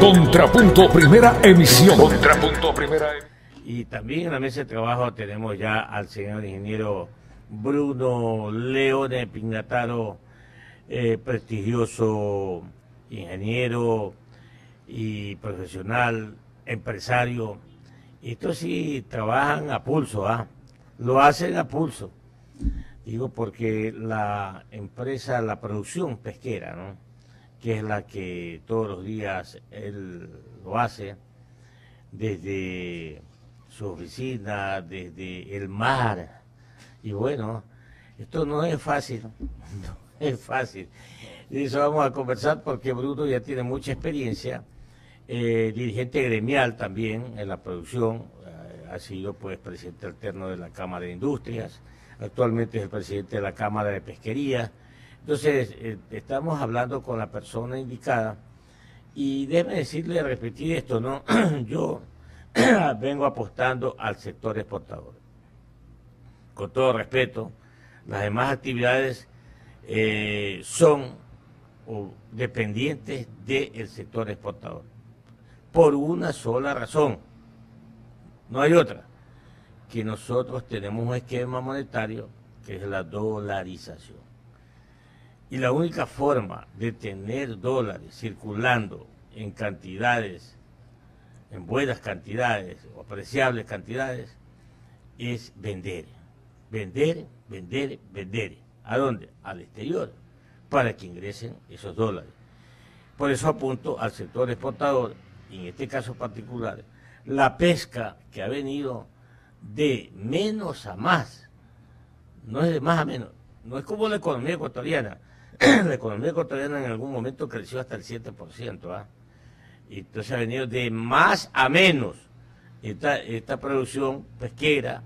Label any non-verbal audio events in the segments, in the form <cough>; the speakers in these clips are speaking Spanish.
Contrapunto Primera Emisión. Contrapunto Primera Y también en la mesa de trabajo tenemos ya al señor ingeniero Bruno Leone Pignataro, eh, prestigioso ingeniero y profesional, empresario. Y estos sí trabajan a pulso, ¿ah? Lo hacen a pulso. Digo porque la empresa, la producción pesquera, ¿no? Que es la que todos los días él lo hace, desde su oficina, desde el mar. Y bueno, esto no es fácil, <laughs> no es fácil. Y eso vamos a conversar porque Bruno ya tiene mucha experiencia, eh, dirigente gremial también en la producción, eh, ha sido pues presidente alterno de la Cámara de Industrias, actualmente es el presidente de la Cámara de Pesquería, entonces, eh, estamos hablando con la persona indicada y déjeme decirle, repetir esto, ¿no? <clears throat> Yo <clears throat> vengo apostando al sector exportador. Con todo respeto, las demás actividades eh, son dependientes del sector exportador. Por una sola razón. No hay otra. Que nosotros tenemos un esquema monetario que es la dolarización. Y la única forma de tener dólares circulando en cantidades, en buenas cantidades o apreciables cantidades, es vender. Vender, vender, vender. ¿A dónde? Al exterior, para que ingresen esos dólares. Por eso apunto al sector exportador, y en este caso particular, la pesca que ha venido de menos a más, no es de más a menos, no es como la economía ecuatoriana, la economía ecuatoriana en algún momento creció hasta el 7%. ¿ah? Y entonces ha venido de más a menos. Esta, producción pesquera,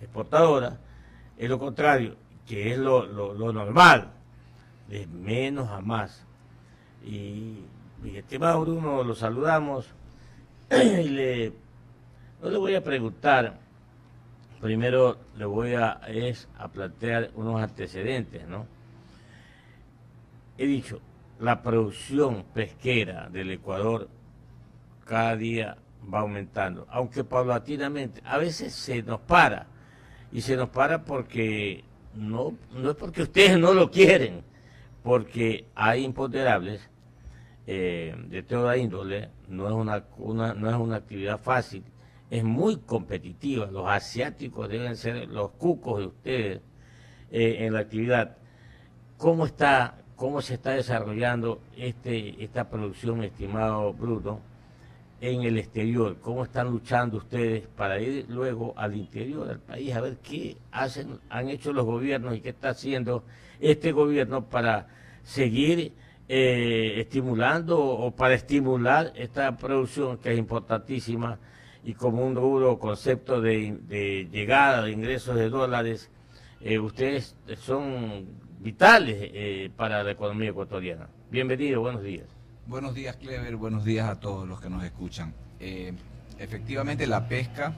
exportadora, es lo contrario, que es lo, normal, de menos a más. Y mi estimado Bruno, lo saludamos <coughs> y le, no le voy a preguntar, primero le voy a, es, a plantear unos antecedentes, ¿no? He dicho, la producción pesquera del Ecuador cada día va aumentando, aunque paulatinamente, a veces se nos para, y se nos para porque no, no es porque ustedes no lo quieren, porque hay imponderables eh, de toda índole, no es una, no es una actividad fácil, es muy competitiva, los asiáticos deben ser los cucos de ustedes eh, en la actividad. ¿Cómo está cómo se está desarrollando este, esta producción, estimado Bruno, en el exterior, cómo están luchando ustedes para ir luego al interior del país a ver qué hacen, han hecho los gobiernos y qué está haciendo este gobierno para seguir eh, estimulando o para estimular esta producción que es importantísima y como un duro concepto de, llegada de ingresos de dólares, eh, ustedes son vitales eh, para la economía ecuatoriana. Bienvenido, buenos días. Buenos días, Clever, buenos días a todos los que nos escuchan. Eh, efectivamente, la pesca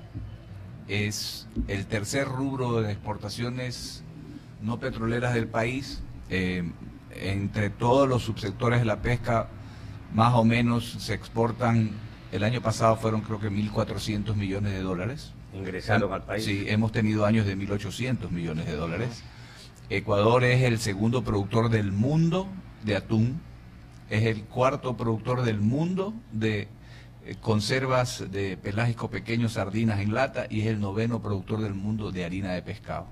es el tercer rubro de exportaciones no petroleras del país. Eh, entre todos los subsectores de la pesca, más o menos se exportan, el año pasado fueron creo que 1.400 millones de dólares. Ingresaron al país. Sí, hemos tenido años de 1.800 millones de dólares. Ecuador es el segundo productor del mundo de atún, es el cuarto productor del mundo de eh, conservas de pelágico pequeños, sardinas en lata, y es el noveno productor del mundo de harina de pescado.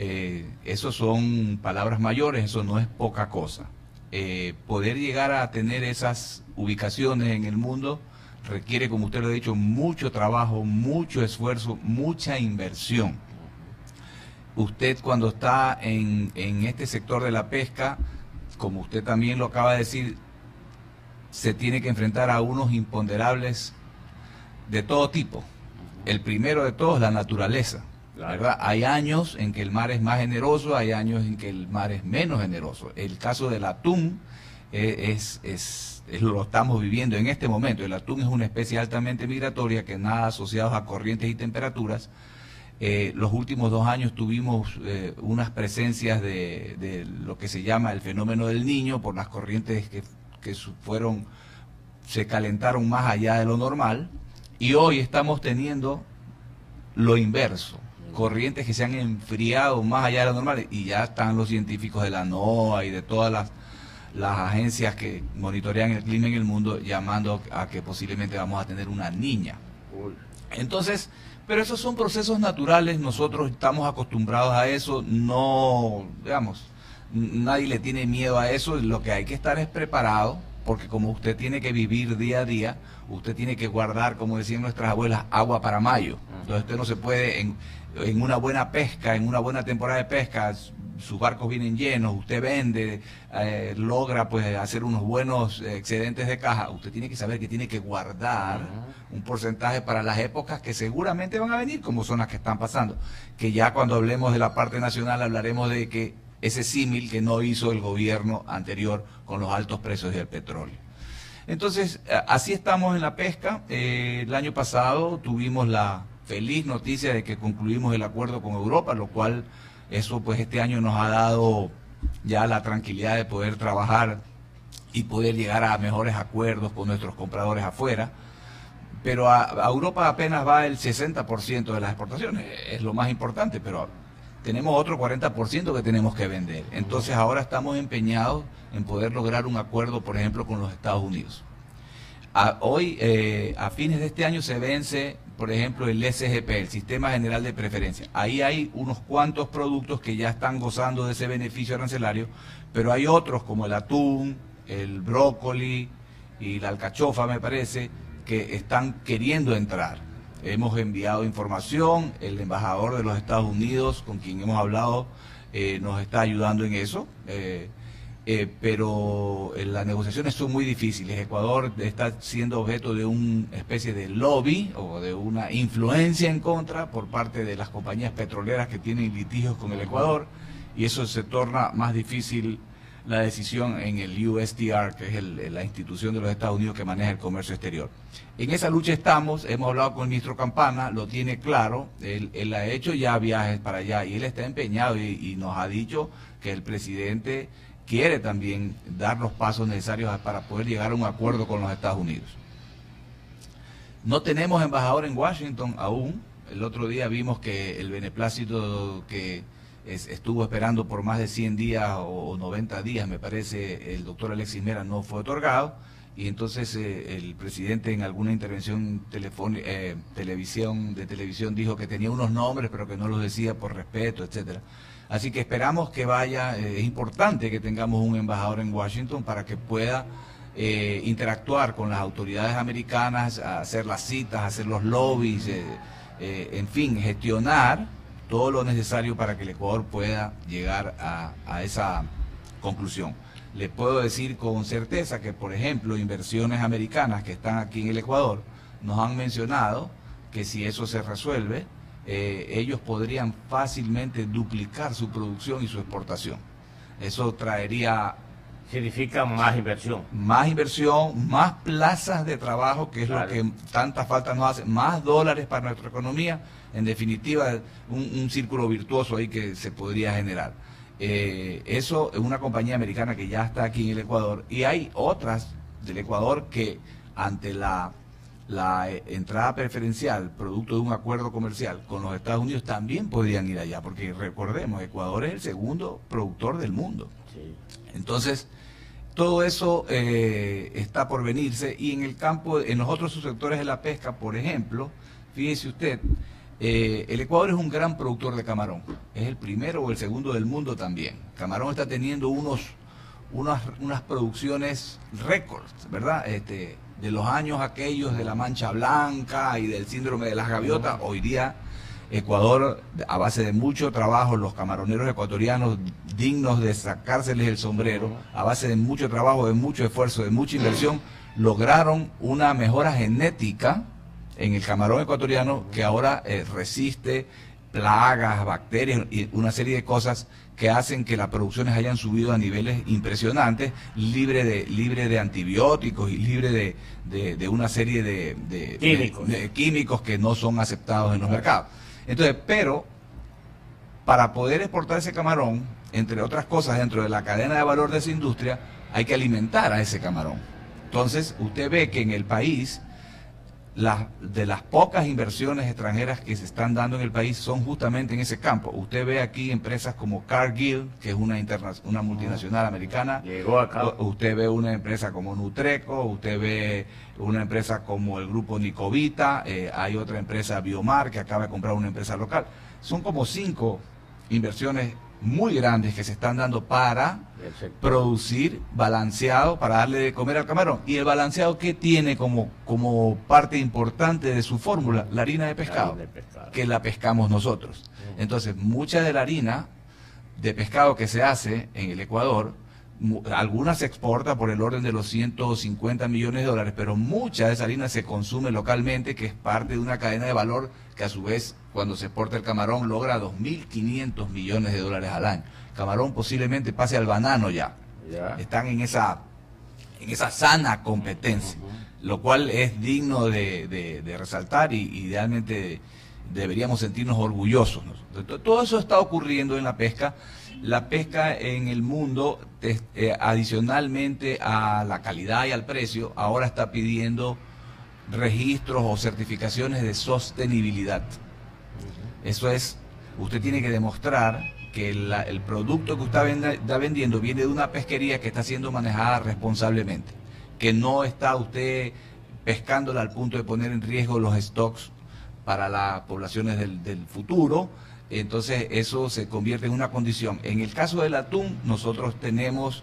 Eh, eso son palabras mayores, eso no es poca cosa. Eh, poder llegar a tener esas ubicaciones en el mundo requiere, como usted lo ha dicho, mucho trabajo, mucho esfuerzo, mucha inversión usted cuando está en, este sector de la pesca, como usted también lo acaba de decir, se tiene que enfrentar a unos imponderables de todo tipo. El primero de todos, la naturaleza. ¿verdad? Hay años en que el mar es más generoso, hay años en que el mar es menos generoso. El caso del atún eh, es, es, es, lo estamos viviendo en este momento. El atún es una especie altamente migratoria que nada asociada a corrientes y temperaturas eh, los últimos dos años tuvimos eh, unas presencias de, lo que se llama el fenómeno del niño por las corrientes que, fueron se calentaron más allá de lo normal y hoy estamos teniendo lo inverso, corrientes que se han enfriado más allá de lo normal y ya están los científicos de la NOAA y de todas las, las agencias que monitorean el clima en el mundo llamando a que posiblemente vamos a tener una niña. Entonces, pero esos son procesos naturales, nosotros estamos acostumbrados a eso, no, digamos, nadie le tiene miedo a eso, lo que hay que estar es preparado, porque como usted tiene que vivir día a día, usted tiene que guardar, como decían nuestras abuelas, agua para mayo. Entonces usted no se puede, en, en una buena pesca, en una buena temporada de pesca, sus barcos vienen llenos, usted vende, eh, logra pues hacer unos buenos excedentes de caja, usted tiene que saber que tiene que guardar un porcentaje para las épocas que seguramente van a venir, como son las que están pasando. Que ya cuando hablemos de la parte nacional hablaremos de que ese símil que no hizo el gobierno anterior con los altos precios del petróleo. Entonces, así estamos en la pesca. Eh, el año pasado tuvimos la feliz noticia de que concluimos el acuerdo con Europa, lo cual eso pues este año nos ha dado ya la tranquilidad de poder trabajar y poder llegar a mejores acuerdos con nuestros compradores afuera. Pero a, Europa apenas va el 60% de las exportaciones, es lo más importante, pero tenemos otro 40% que tenemos que vender. Entonces ahora estamos empeñados en poder lograr un acuerdo, por ejemplo, con los Estados Unidos. hoy, eh, a fines de este año, se vence por ejemplo, el SGP, el Sistema General de Preferencia. Ahí hay unos cuantos productos que ya están gozando de ese beneficio arancelario, pero hay otros como el atún, el brócoli y la alcachofa, me parece, que están queriendo entrar. Hemos enviado información, el embajador de los Estados Unidos, con quien hemos hablado, eh, nos está ayudando en eso. Eh, eh, pero eh, las negociaciones son muy difíciles. Ecuador está siendo objeto de una especie de lobby o de una influencia en contra por parte de las compañías petroleras que tienen litigios con el Ecuador y eso se torna más difícil la decisión en el USTR, que es la institución de los Estados Unidos que maneja el comercio exterior. En esa lucha estamos, hemos hablado con el ministro Campana, lo tiene claro, él, ha hecho ya viajes para allá y él está empeñado y nos ha dicho que el presidente quiere también dar los pasos necesarios para poder llegar a un acuerdo con los Estados Unidos. No tenemos embajador en Washington aún. El otro día vimos que el beneplácito que estuvo esperando por más de 100 días o 90 días, me parece, el doctor Alexis Mera no fue otorgado. Y entonces eh, el presidente en alguna intervención eh, televisión, de televisión dijo que tenía unos nombres, pero que no los decía por respeto, etcétera. Así que esperamos que vaya, eh, es importante que tengamos un embajador en Washington para que pueda eh, interactuar con las autoridades americanas, hacer las citas, hacer los lobbies, eh, en fin, gestionar todo lo necesario para que el Ecuador pueda llegar a, a esa conclusión. Le puedo decir con certeza que, por ejemplo, inversiones americanas que están aquí en el Ecuador nos han mencionado que si eso se resuelve, eh, ellos podrían fácilmente duplicar su producción y su exportación. Eso traería... Significa más inversión. Más inversión, más plazas de trabajo, que es lo que tanta falta nos hace, más dólares para nuestra economía, en definitiva, un, círculo virtuoso ahí que se podría generar. Eh, eso es una compañía americana que ya está aquí en el Ecuador y hay otras del Ecuador que ante la la eh, entrada preferencial producto de un acuerdo comercial con los Estados Unidos también podrían ir allá, porque recordemos, Ecuador es el segundo productor del mundo. Entonces, todo eso eh, está por venirse y en el campo, en los otros subsectores de la pesca, por ejemplo, fíjese usted, eh, el Ecuador es un gran productor de camarón, es el primero o el segundo del mundo también. Camarón está teniendo unos, unas, unas producciones récords, ¿verdad? Este, de los años aquellos de la mancha blanca y del síndrome de las gaviotas, hoy día Ecuador, a base de mucho trabajo, los camaroneros ecuatorianos dignos de sacárseles el sombrero, a base de mucho trabajo, de mucho esfuerzo, de mucha inversión, lograron una mejora genética en el camarón ecuatoriano que ahora eh, resiste plagas, bacterias y una serie de cosas que hacen que las producciones hayan subido a niveles impresionantes, libre de, libre de antibióticos y libre de, de, una serie de, químicos. de, químicos que no son aceptados en los mercados. Entonces, pero para poder exportar ese camarón, entre otras cosas, dentro de la cadena de valor de esa industria, hay que alimentar a ese camarón. Entonces, usted ve que en el país las, de las pocas inversiones extranjeras que se están dando en el país son justamente en ese campo. Usted ve aquí empresas como Cargill, que es una, una multinacional americana. Llegó acá. Usted ve una empresa como Nutreco, usted ve una empresa como el grupo Nicovita, eh, hay otra empresa Biomar que acaba de comprar una empresa local. Son como cinco inversiones muy grandes que se están dando para producir balanceado, para darle de comer al camarón. ¿Y el balanceado qué tiene como, como parte importante de su fórmula? La harina de pescado, que la pescamos nosotros. Entonces, mucha de la harina de pescado que se hace en el Ecuador, alguna se exporta por el orden de los 150 millones de dólares, pero mucha de esa harina se consume localmente, que es parte de una cadena de valor que a su vez cuando se exporta el camarón logra 2.500 millones de dólares al año. Camarón posiblemente pase al banano ya. Están en esa, en esa sana competencia, lo cual es digno de, resaltar y, idealmente deberíamos sentirnos orgullosos. Todo eso está ocurriendo en la pesca. La pesca en el mundo, eh, adicionalmente a la calidad y al precio, ahora está pidiendo registros o certificaciones de sostenibilidad. Eso es, usted tiene que demostrar que el producto que usted está vendiendo viene de una pesquería que está siendo manejada responsablemente, que no está usted pescándola al punto de poner en riesgo los stocks para las poblaciones del, del futuro, entonces eso se convierte en una condición. En el caso del atún, nosotros tenemos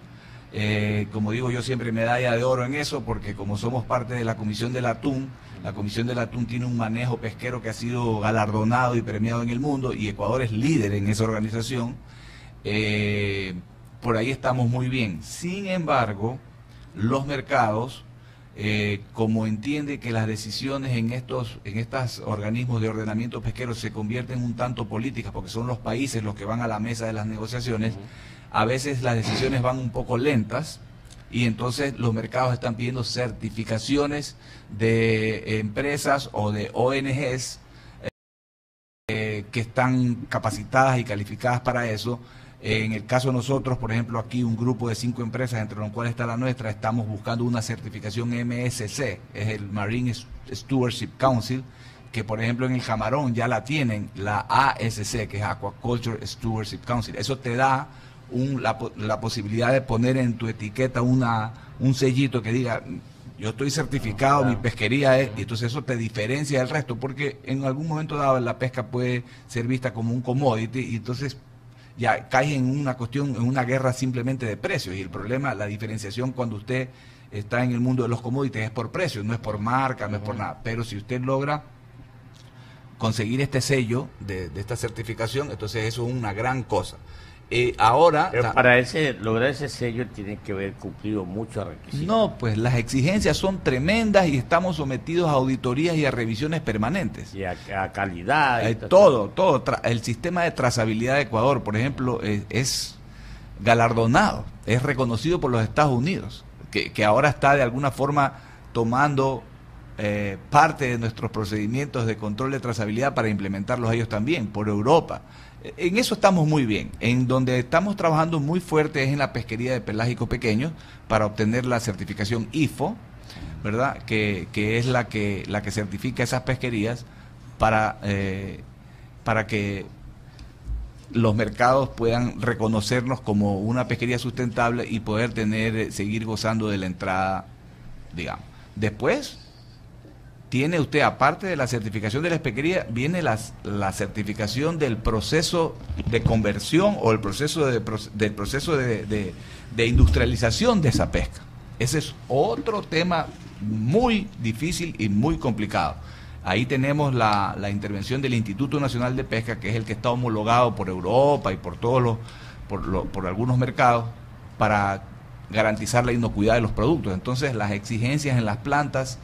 eh, como digo yo siempre, medalla de oro en eso, porque como somos parte de la Comisión del Atún, la Comisión del Atún tiene un manejo pesquero que ha sido galardonado y premiado en el mundo, y Ecuador es líder en esa organización. Eh, por ahí estamos muy bien. Sin embargo, los mercados, eh, como entiende que las decisiones en estos en estos organismos de ordenamiento pesquero se convierten un tanto políticas, porque son los países los que van a la mesa de las negociaciones, a veces las decisiones van un poco lentas y entonces los mercados están pidiendo certificaciones de empresas o de ONGs eh, que están capacitadas y calificadas para eso. En el caso de nosotros, por ejemplo, aquí un grupo de cinco empresas, entre las cuales está la nuestra, estamos buscando una certificación MSC, es el Marine Stewardship Council, que por ejemplo en el Camarón ya la tienen, la ASC, que es Aquaculture Stewardship Council. Eso te da la, posibilidad de poner en tu etiqueta una, un sellito que diga, yo estoy certificado, mi pesquería es, y entonces eso te diferencia del resto, porque en algún momento dado la pesca puede ser vista como un commodity y entonces ya cae en una cuestión, en una guerra simplemente de precios. Y el problema, la diferenciación cuando usted está en el mundo de los commodities es por precio, no es por marca, no es por nada. Pero si usted logra conseguir este sello de, de esta certificación, entonces eso es una gran cosa. Eh, ahora. para ese, lograr ese sello tiene que haber cumplido muchos requisitos. No, pues las exigencias son tremendas y estamos sometidos a auditorías y a revisiones permanentes. Y a, calidad. Eh, todo, todo. el sistema de trazabilidad de Ecuador, por ejemplo, es, galardonado, es reconocido por los Estados Unidos, que, que ahora está de alguna forma tomando eh, parte de nuestros procedimientos de control de trazabilidad para implementarlos ellos también, por Europa. En eso estamos muy bien. En donde estamos trabajando muy fuerte es en la pesquería de pelágicos pequeños para obtener la certificación IFO, ¿verdad? Que, es la que, la que certifica esas pesquerías para, eh, para que los mercados puedan reconocernos como una pesquería sustentable y poder tener, seguir gozando de la entrada, digamos. Después, tiene usted, aparte de la certificación de la pesquería, viene la certificación del proceso de conversión o el proceso de, del proceso de, industrialización de esa pesca. Ese es otro tema muy difícil y muy complicado. Ahí tenemos la, intervención del Instituto Nacional de Pesca, que es el que está homologado por Europa y por todos los, por, por algunos mercados, para garantizar la inocuidad de los productos. Entonces, las exigencias en las plantas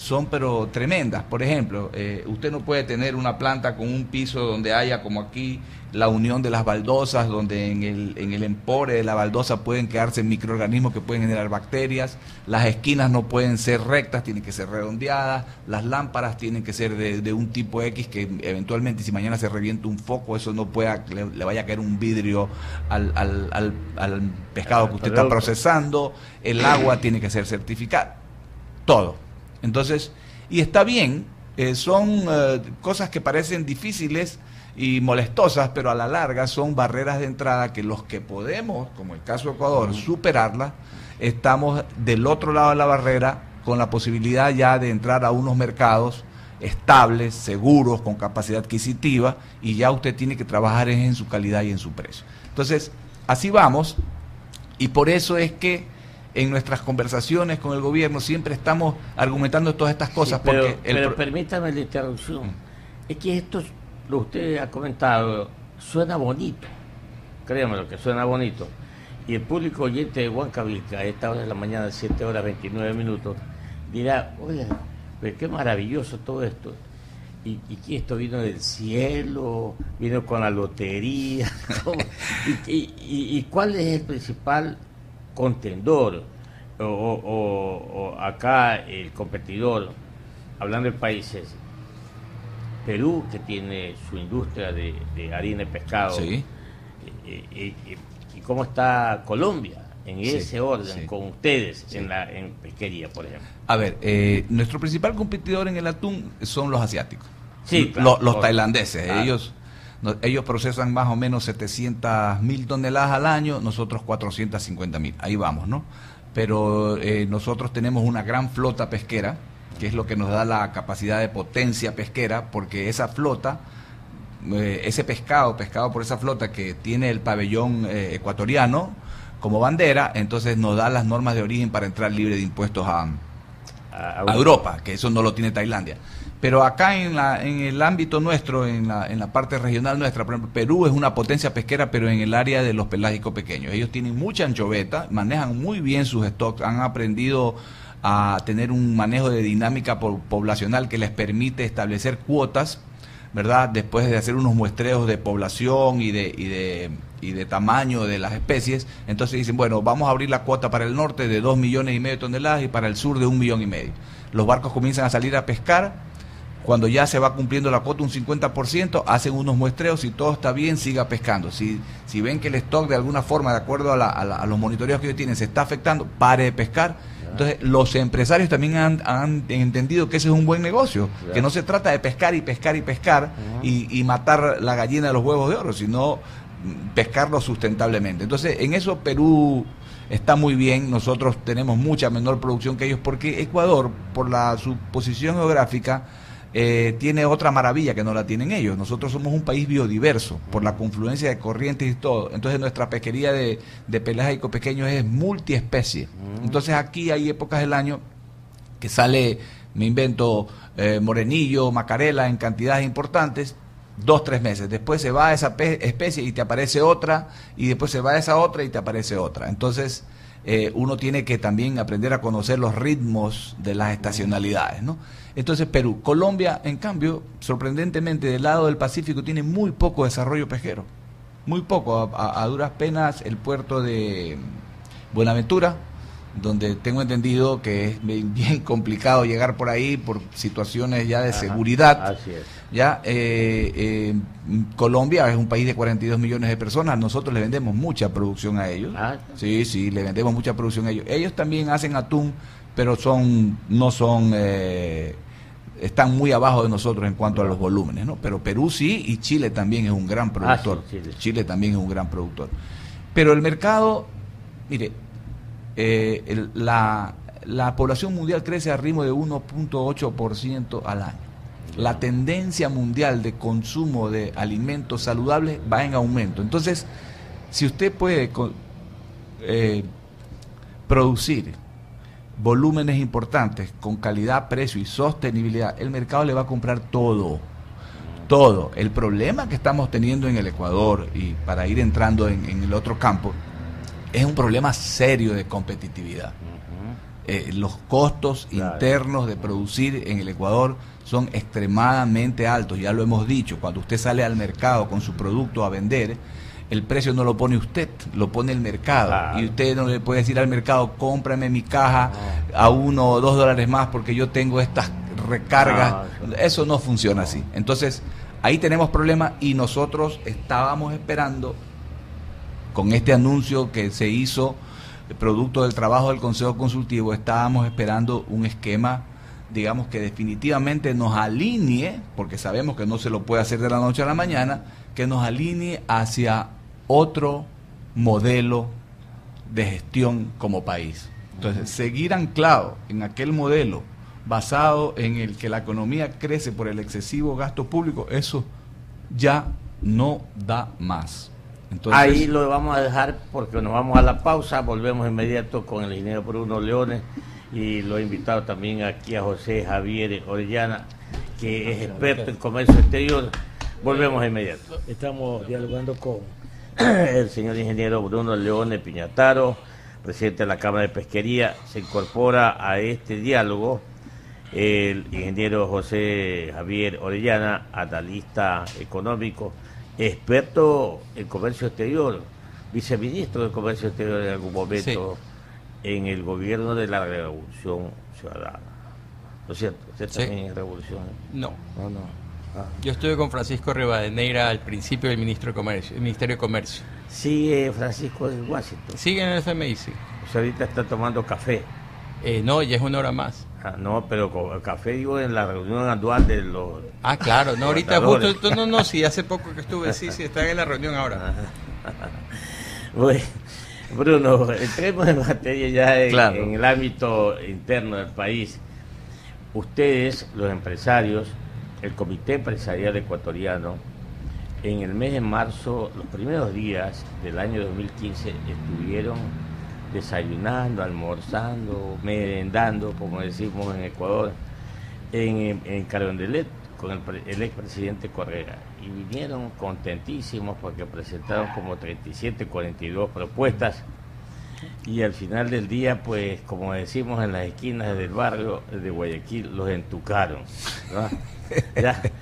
son pero tremendas. Por ejemplo, eh, usted no puede tener una planta con un piso donde haya como aquí la unión de las baldosas, donde en el, en el empore de la baldosa pueden quedarse microorganismos que pueden generar bacterias, las esquinas no pueden ser rectas, tienen que ser redondeadas, las lámparas tienen que ser de, un tipo X que eventualmente si mañana se revienta un foco, eso no pueda, le, vaya a caer un vidrio al, al, al, al pescado que usted está procesando, el agua tiene que ser certificada todo. Entonces, y está bien, eh, son eh, cosas que parecen difíciles y molestosas, pero a la larga son barreras de entrada que los que podemos, como el caso de Ecuador, superarlas, estamos del otro lado de la barrera con la posibilidad ya de entrar a unos mercados estables, seguros, con capacidad adquisitiva, y ya usted tiene que trabajar en su calidad y en su precio. Entonces, así vamos, y por eso es que en nuestras conversaciones con el gobierno siempre estamos argumentando todas estas cosas. pero, porque pero permítame la interrupción. Mm. Es que esto, lo usted ha comentado, suena bonito. Créame lo que suena bonito. Y el público oyente de Huancavilca, a esta hora de la mañana, 7 horas 29 minutos, dirá, oye, pero qué maravilloso todo esto. Y, y esto vino del cielo, vino con la lotería. <laughs> y, y, cuál es el principal contendor o, acá el competidor, hablando de países? Perú, que tiene su industria de, harina y pescado. Sí. y cómo está Colombia? en ese orden con ustedes en la en pesquería, por ejemplo? A ver, eh, nuestro principal competidor en el atún son los asiáticos. Sí, los, tailandeses. Ellos ellos procesan más o menos 700 mil toneladas al año, nosotros 450 mil. Ahí vamos, ¿no? Pero eh, nosotros tenemos una gran flota pesquera, que es lo que nos da la capacidad de potencia pesquera, porque esa flota, eh, ese pescado, pescado por esa flota que tiene el pabellón ecuatoriano, como bandera, entonces nos da las normas de origen para entrar libre de impuestos a, Europa, que eso no lo tiene Tailandia. Pero acá en, la, en el ámbito nuestro, en la, en la parte regional nuestra, por ejemplo, Perú es una potencia pesquera, pero en el área de los pelágicos pequeños. Ellos tienen mucha anchoveta, manejan muy bien sus stocks, han aprendido a tener un manejo de dinámica poblacional que les permite establecer cuotas, ¿verdad? Después de hacer unos muestreos de población y de, y de y de tamaño de las especies, entonces dicen, bueno, vamos a abrir la cuota para el norte de 2 millones y medio de toneladas y para el sur de un millón y medio. Los barcos comienzan a salir a pescar, cuando ya se va cumpliendo la cuota un 50%, hacen unos muestreos, si todo está bien, siga pescando. Si, si ven que el stock de alguna forma, de acuerdo a, los monitoreos que ellos tienen, se está afectando, pare de pescar. Entonces, los empresarios también han, entendido que ese es un buen negocio, que no se trata de pescar y pescar y pescar y, y, matar la gallina de los huevos de oro, sino pescarlo sustentablemente. Entonces, en eso Perú está muy bien, nosotros tenemos mucha menor producción que ellos, porque Ecuador, por la, su posición geográfica, eh, tiene otra maravilla que no la tienen ellos. Nosotros somos un país biodiverso por la confluencia de corrientes y todo. Entonces nuestra pesquería de, de pelágicos pequeños es multiespecie. Mm. Entonces aquí hay épocas del año que sale, me invento, eh, morenillo, macarela en cantidades importantes dos, tres meses. Después se va a esa especie y te aparece otra, y después se va a esa otra y te aparece otra. Entonces, eh, uno tiene que también aprender a conocer los ritmos de las estacionalidades, ¿no? Entonces, Perú. Colombia, en cambio, sorprendentemente, del lado del Pacífico, tiene muy poco desarrollo pesquero. Muy poco. a duras penas, el puerto de Buenaventura, donde tengo entendido que es bien <laughs> complicado llegar por ahí por situaciones ya de seguridad. Así es. Ya eh, eh, Colombia es un país de 42 millones de personas, nosotros le vendemos mucha producción a ellos. Ah, sí, sí, le vendemos mucha producción a ellos. Ellos también hacen atún, pero son no son eh, están muy abajo de nosotros en cuanto a los volúmenes, ¿no? Pero Perú sí y Chile también es un gran ah, productor. Chile también es un gran productor. Pero el mercado, mire, eh, la, la población mundial crece a ritmo de 1.8% al año. La tendencia mundial de consumo de alimentos saludables va en aumento. Entonces, si usted puede eh, producir volúmenes importantes con calidad, precio y sostenibilidad, el mercado le va a comprar todo. Todo. El problema que estamos teniendo en el Ecuador, y para ir entrando en el otro campo, es un problema serio de competitividad. Eh, los costos internos de producir en el Ecuador son extremadamente altos, ya lo hemos dicho, cuando usted sale al mercado con su producto a vender, el precio no lo pone usted, lo pone el mercado. Y usted no le puede decir al mercado, cómprame mi caja a uno o dos dólares más porque yo tengo estas recargas. Eso no funciona así. Entonces, ahí tenemos problemas y nosotros estábamos esperando con este anuncio que se hizo producto del trabajo del Consejo Consultivo, estábamos esperando un esquema, digamos, que definitivamente nos alinee, porque sabemos que no se lo puede hacer de la noche a la mañana, que nos alinee hacia otro modelo de gestión como país. Entonces, seguir anclado en aquel modelo basado en el que la economía crece por el excesivo gasto público, eso ya no da más. Entonces, Ahí lo vamos a dejar porque nos vamos a la pausa, volvemos inmediato con el ingeniero Bruno Leones y lo he invitado también aquí a José Javier Orellana, que es experto en comercio exterior. Volvemos inmediato. Estamos dialogando con <clears throat> el señor ingeniero Bruno Leones Piñataro, presidente de la Cámara de Pesquería. Se incorpora a este diálogo el ingeniero José Javier Orellana, analista económico, experto en comercio exterior, viceministro de comercio exterior en algún momento en el gobierno de la Revolución Ciudadana. ¿No es cierto? ¿Usted también en Revolución? No. No, no. Ah. Yo estuve con Francisco Rivadeneira al principio del ministro de Comercio, el Ministerio de Comercio. Sigue Francisco en Washington. Sigue en el FMI, sí. O sea, ahorita está tomando café. Eh, no, ya es una hora más. Ah, no, pero café digo en la reunión anual de los... Ah, claro, no, ahorita justo, no, no, sí, hace poco que estuve, sí, sí, están en la reunión ahora. <laughs> bueno, Bruno, entremos en materia ya en, el ámbito interno del país. Ustedes, los empresarios, el Comité Empresarial Ecuatoriano, en el mes de marzo, los primeros días del año 2015, estuvieron desayunando, almorzando, merendando, como decimos en Ecuador, en, en Carondelet con el, el expresidente Correa. Y vinieron contentísimos porque presentaron como 37, 42 propuestas. Y al final del día, pues, como decimos en las esquinas del barrio de Guayaquil, los entucaron. <laughs>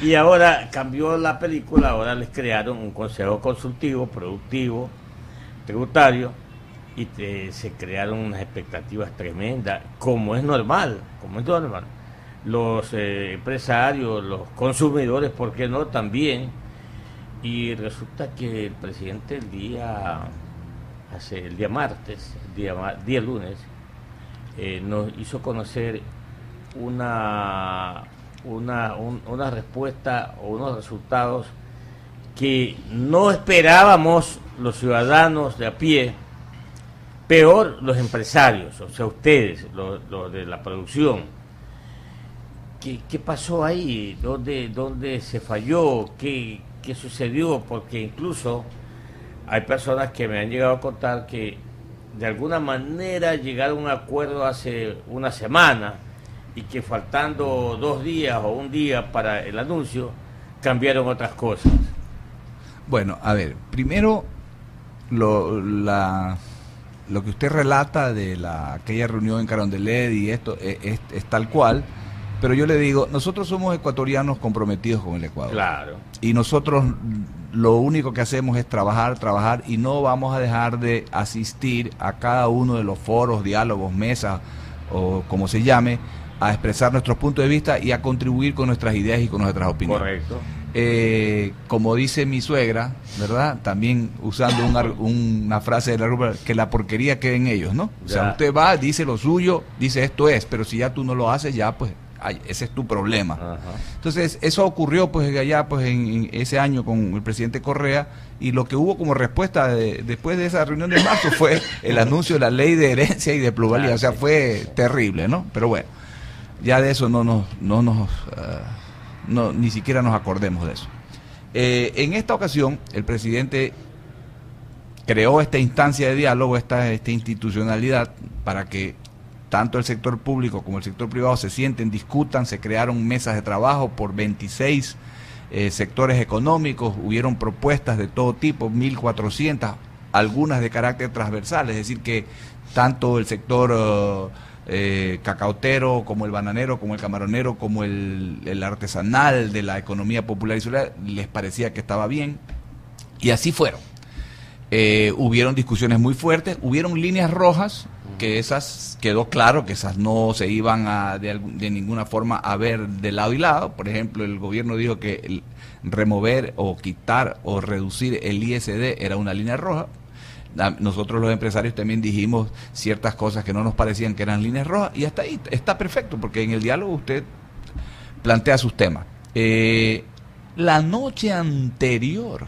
Y ahora cambió la película, ahora les crearon un consejo consultivo, productivo, tributario, y se crearon unas expectativas tremendas, como es normal, como es normal. Los eh, empresarios, los consumidores, ¿por qué no? También. Y resulta que el presidente el día, hace, el día martes, el día, día lunes, eh, nos hizo conocer una, una, una respuesta o unos resultados que no esperábamos los ciudadanos de a pie, Peor los empresarios, o sea, ustedes, los de la producción. ¿Qué, pasó ahí? ¿Dónde, ¿Dónde se falló? ¿Qué, ¿Qué sucedió? Porque incluso hay personas que me han llegado a contar que de alguna manera llegaron a un acuerdo hace una semana y que faltando dos días o un día para el anuncio cambiaron otras cosas. Bueno, a ver, primero lo, la, lo que usted relata de la, aquella reunión en Carondelet y esto es, tal cual, pero yo le digo, nosotros somos ecuatorianos comprometidos con el Ecuador. Claro. Y nosotros lo único que hacemos es trabajar, trabajar y no vamos a dejar de asistir a cada uno de los foros, diálogos, mesas o como se llame, a expresar nuestros puntos de vista y a contribuir con nuestras ideas y con nuestras opiniones. Correcto. Eh, como dice mi suegra, ¿verdad? También usando una frase de la rubra, que la porquería quede en ellos, ¿no? O sea, usted va, dice lo suyo, dice esto es, pero si ya tú no lo haces, ya pues ese es tu problema. Entonces, eso ocurrió pues allá pues en, ese año con el presidente Correa y lo que hubo como respuesta después de esa reunión de marzo fue el anuncio de la ley de herencia y de pluralidad, o sea, fue terrible, ¿no? Pero bueno, ya de eso no nos no nos ah, no, ni siquiera nos acordemos de eso. Eh, en esta ocasión, el presidente creó esta instancia de diálogo, esta, esta institucionalidad, para que tanto el sector público como el sector privado se sienten, discutan, se crearon mesas de trabajo por 26 eh, sectores económicos, hubieron propuestas de todo tipo, 1.400, algunas de carácter transversal, es decir, que tanto el sector... Uh, eh, cacautero, como el bananero, como el camaronero, como el, artesanal de la economía popular y social, les parecía que estaba bien. Y así fueron. Eh, hubieron discusiones muy fuertes, hubieron líneas rojas, que esas quedó claro que esas no se iban a, de, de, ninguna forma a ver de lado y lado. Por ejemplo, el gobierno dijo que el remover o quitar o reducir el ISD era una línea roja. Nosotros los empresarios también dijimos ciertas cosas que no nos parecían que eran líneas rojas y hasta ahí está perfecto porque en el diálogo usted plantea sus temas. Eh, la noche anterior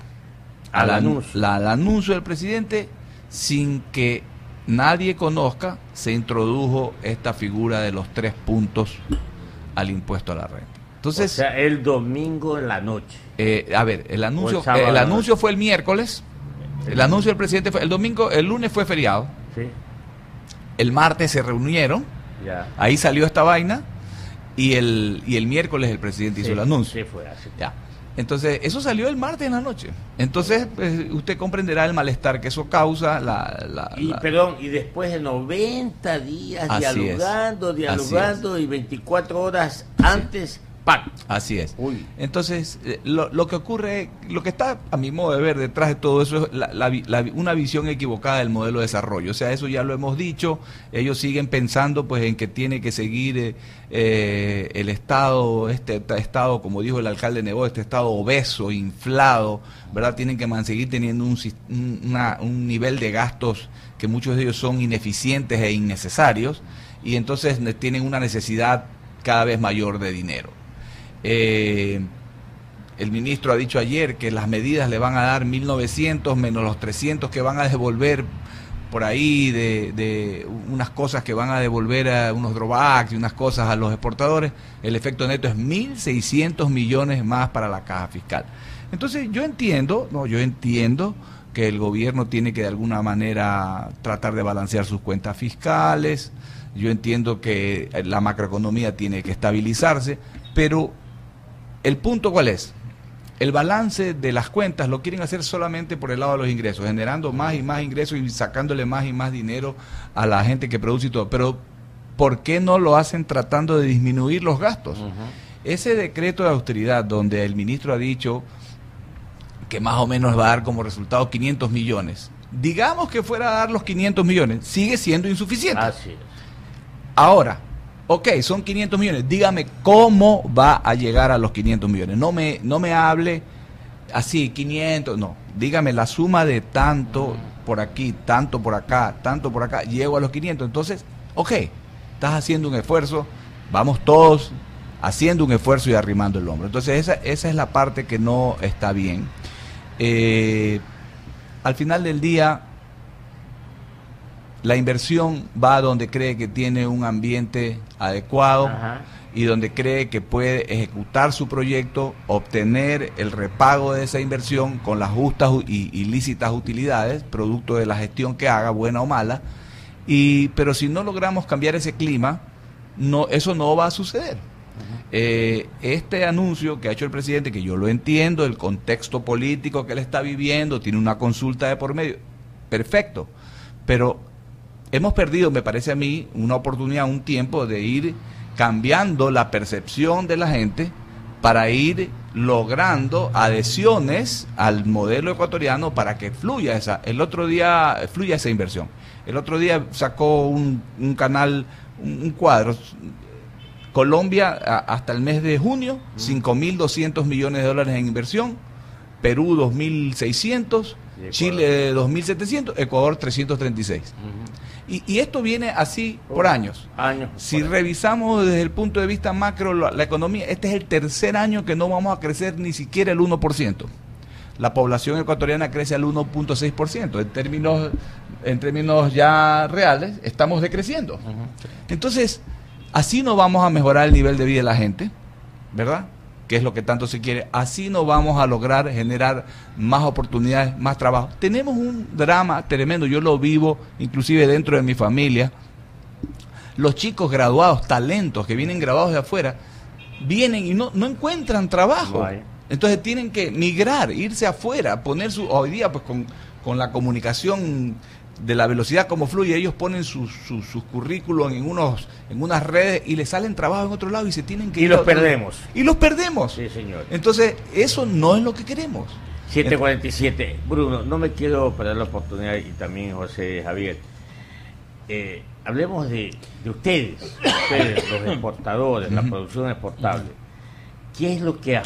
al, anuncio. al anuncio del presidente, sin que nadie conozca, se introdujo esta figura de los tres puntos al impuesto a la renta. Entonces, o sea, el domingo en la noche. Eh, a ver, el anuncio, el, anuncio fue el miércoles. El anuncio del presidente fue el domingo, el lunes fue feriado. Sí. El martes se reunieron. Ya. Ahí salió esta vaina y el y el miércoles el presidente hizo el anuncio. Sí, fue así. Ya. Entonces, eso salió el martes en la noche. Entonces, pues, usted comprenderá el malestar que eso causa. La, y, Perdón, y después de 90 días dialogando, dialogando y 24 horas antes Así es. Entonces, eh, lo, que ocurre, lo que está a mi modo de ver detrás de todo eso es una visión equivocada del modelo de desarrollo. O sea, eso ya lo hemos dicho. Ellos siguen pensando pues en que tiene que seguir eh, eh, el Estado, este Estado, como dijo el alcalde Nebo, este Estado obeso, inflado, ¿verdad? Tienen que seguir teniendo un, un nivel de gastos que muchos de ellos son ineficientes e innecesarios y entonces tienen una necesidad cada vez mayor de dinero. Eh, el ministro ha dicho ayer que las medidas le van a dar 1.900 menos los 300 que van a devolver por ahí de, unas cosas que van a devolver a unos drawbacks y unas cosas a los exportadores. El efecto neto es 1.600 millones más para la caja fiscal. Entonces yo entiendo, no, yo entiendo que el gobierno tiene que de alguna manera tratar de balancear sus cuentas fiscales. Yo entiendo que la macroeconomía tiene que estabilizarse, pero ¿El punto cuál es? El balance de las cuentas lo quieren hacer solamente por el lado de los ingresos, generando más y más ingresos y sacándole más y más dinero a la gente que produce y todo. Pero ¿por qué no lo hacen tratando de disminuir los gastos? Ese decreto de austeridad donde el ministro ha dicho que más o menos va a dar como resultado 500 millones. Digamos que fuera a dar los 500 millones, sigue siendo insuficiente. Así Ahora, ok, son 500 millones, dígame cómo va a llegar a los 500 millones. No me, no me hable así, 500, no, dígame la suma de tanto por aquí, tanto por acá, tanto por acá, llego a los 500. Entonces, ok, estás haciendo un esfuerzo, vamos todos haciendo un esfuerzo y arrimando el hombro. Entonces, esa, esa es la parte que no está bien. Eh, al final del día, la inversión va donde cree que tiene un ambiente adecuado y donde cree que puede ejecutar su proyecto, obtener el repago de esa inversión con las justas y, lícitas utilidades, producto de la gestión que haga, buena o mala. Y, pero si no logramos cambiar ese clima, no, eso no va a suceder. Eh, este anuncio que ha hecho el presidente, que yo lo entiendo, el contexto político que él está viviendo, tiene una consulta de por medio, perfecto, pero hemos perdido, me parece a mí, una oportunidad, un tiempo de ir cambiando la percepción de la gente para ir logrando adhesiones al modelo ecuatoriano para que fluya esa, el otro día fluya esa inversión. El otro día sacó un, canal, un, cuadro, Colombia hasta el mes de junio, 5.200 millones de dólares en inversión, Perú 2.600, Chile 2.700, Ecuador 336. Y, esto viene así por años. años si revisamos desde el punto de vista macro la, economía, este es el tercer año que no vamos a crecer ni siquiera el 1%. La población ecuatoriana crece al 1.6%. En términos, en términos ya reales, estamos decreciendo. Entonces, así no vamos a mejorar el nivel de vida de la gente, ¿verdad? Que es lo que tanto se quiere. Así no vamos a lograr generar más oportunidades, más trabajo. Tenemos un drama tremendo, yo lo vivo inclusive dentro de mi familia. Los chicos graduados, talentos que vienen graduados de afuera, vienen y no, no encuentran trabajo. Entonces tienen que migrar, irse afuera, poner su... Hoy día pues con, con la comunicación de la velocidad como fluye, ellos ponen sus, sus, currículos en unos en unas redes y les salen trabajo en otro lado y se tienen que y los perdemos. Y los perdemos. Sí señor. Entonces eso no es lo que queremos. 747 Bruno no me quiero perder la oportunidad y también José Javier. Eh, hablemos de, de ustedes ustedes <coughs> los exportadores la producción exportable. Qué es lo que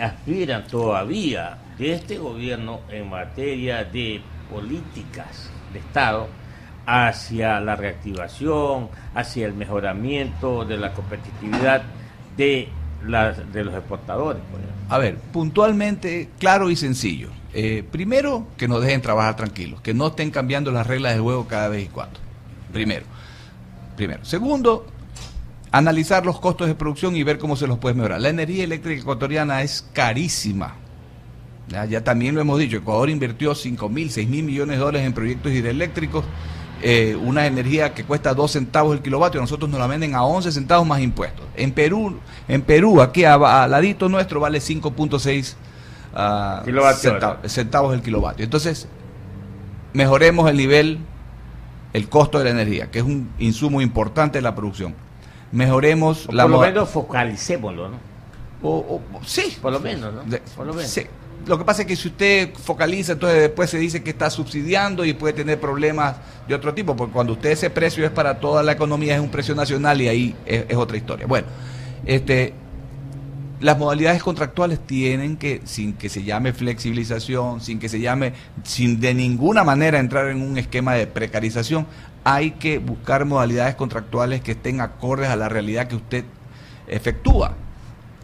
aspiran todavía de este gobierno en materia de políticas de Estado hacia la reactivación, hacia el mejoramiento de la competitividad de, de los exportadores. A ver, puntualmente, claro y sencillo. Eh, primero, que nos dejen trabajar tranquilos, que no estén cambiando las reglas del juego cada vez y cuando. Primero. Primero. Segundo, analizar los costos de producción y ver cómo se los puede mejorar. La energía eléctrica ecuatoriana es carísima. Ya, también lo hemos dicho, Ecuador invirtió 5 mil, 6 mil millones de dólares en proyectos hidroeléctricos, eh, una energía que cuesta 2 centavos el kilovatio, nosotros nos la venden a 11 centavos más impuestos. En Perú, en Perú aquí al ladito nuestro vale 5.6 ah, centavos, centavos el kilovatio. Entonces, mejoremos el nivel, el costo de la energía, que es un insumo importante de la producción mejoremos la... Por lo menos focalicémoslo, ¿no? O, sí. Por lo menos, ¿no? por lo menos. Sí. Lo que pasa es que si usted focaliza, entonces después se dice que está subsidiando y puede tener problemas de otro tipo, porque cuando usted ese precio es para toda la economía, es un precio nacional y ahí es, otra historia. Bueno, este, las modalidades contractuales tienen que, sin que se llame flexibilización, sin que se llame, sin de ninguna manera entrar en un esquema de precarización, hay que buscar modalidades contractuales que estén acordes a la realidad que usted efectúa.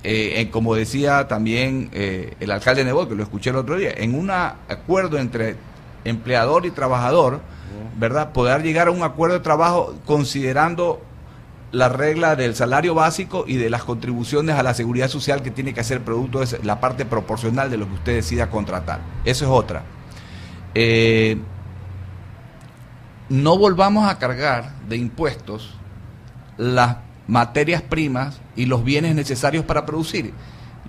Eh, como decía también eh, el alcalde Nebot, que lo escuché el otro día, en un acuerdo entre empleador y trabajador, ¿verdad? Poder llegar a un acuerdo de trabajo considerando la regla del salario básico y de las contribuciones a la seguridad social que tiene que hacer producto de la parte proporcional de lo que usted decida contratar. Eso es otra. Eh, no volvamos a cargar de impuestos las materias primas y los bienes necesarios para producir.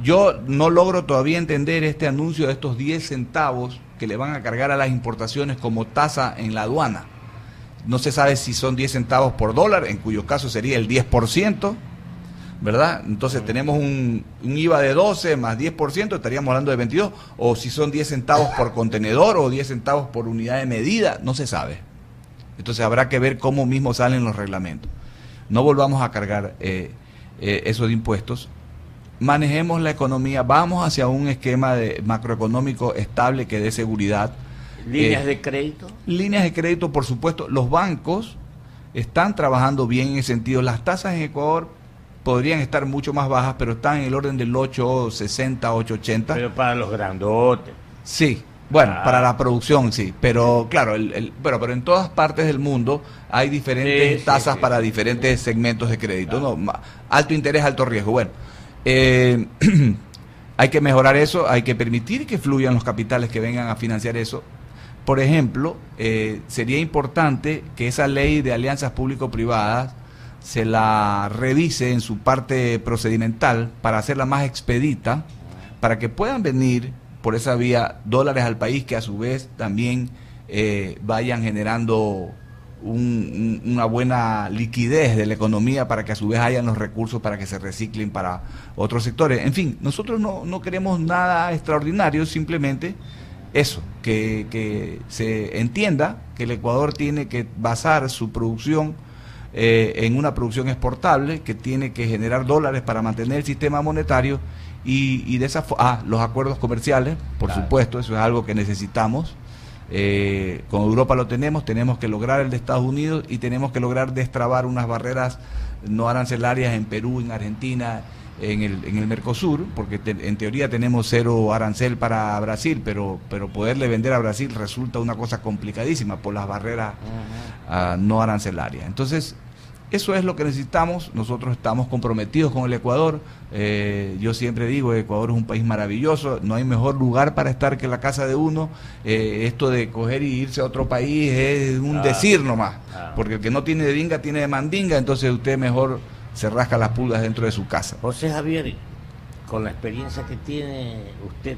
Yo no logro todavía entender este anuncio de estos 10 centavos que le van a cargar a las importaciones como tasa en la aduana. No se sabe si son 10 centavos por dólar, en cuyo caso sería el 10%, ¿verdad? Entonces tenemos un, un, IVA de 12 más 10%, estaríamos hablando de 22, o si son 10 centavos por contenedor o 10 centavos por unidad de medida, no se sabe. Entonces habrá que ver cómo mismo salen los reglamentos. No volvamos a cargar eh, eh, esos impuestos. Manejemos la economía, vamos hacia un esquema de macroeconómico estable que dé seguridad. ¿Líneas eh, de crédito? Líneas de crédito, por supuesto. Los bancos están trabajando bien en ese sentido. Las tasas en Ecuador podrían estar mucho más bajas, pero están en el orden del 8,60, 8,80. Pero para los grandotes. Sí, bueno, ah. para la producción sí, pero claro, el, pero, pero en todas partes del mundo hay diferentes tasas para diferentes segmentos de crédito, ¿no? Alto interés, alto riesgo. Bueno, eh, <clears throat> hay que mejorar eso, hay que permitir que fluyan los capitales que vengan a financiar eso. Por ejemplo, eh, sería importante que esa ley de alianzas público-privadas se la revise en su parte procedimental para hacerla más expedita, para que puedan venir por esa vía dólares al país que a su vez también eh, vayan generando una buena liquidez de la economía para que a su vez hayan los recursos para que se reciclen para otros sectores. En fin, nosotros no, no queremos nada extraordinario, simplemente eso, que, que, se entienda que el Ecuador tiene que basar su producción eh, en una producción exportable, que tiene que generar dólares para mantener el sistema monetario y, de esa ah, los acuerdos comerciales, por supuesto, eso es algo que necesitamos. Eh, con Europa lo tenemos, tenemos que lograr el de Estados Unidos y tenemos que lograr destrabar unas barreras no arancelarias en Perú, en Argentina, en el, en el Mercosur, porque en teoría tenemos cero arancel para Brasil, pero, pero poderle vender a Brasil resulta una cosa complicadísima por las barreras ah, no arancelarias. Entonces, eso es lo que necesitamos. Nosotros estamos comprometidos con el Ecuador. Eh, yo siempre digo, Ecuador es un país maravilloso. No hay mejor lugar para estar que la casa de uno. Eh, esto de coger y irse a otro país es un decir nomás. Porque el que no tiene de dinga tiene de mandinga. Entonces usted mejor se rasca las pulgas dentro de su casa. José Javier, con la experiencia que tiene usted,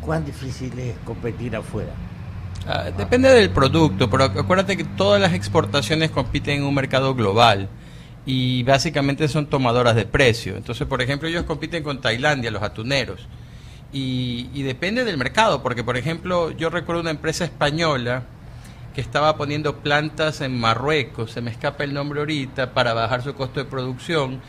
¿cuán difícil es competir afuera? Ah, depende del producto, pero acuérdate que todas las exportaciones compiten en un mercado global y básicamente son tomadoras de precio. Entonces, por ejemplo, ellos compiten con Tailandia, los atuneros. Y, depende del mercado, porque por ejemplo, yo recuerdo una empresa española que estaba poniendo plantas en Marruecos, se me escapa el nombre ahorita, para bajar su costo de producción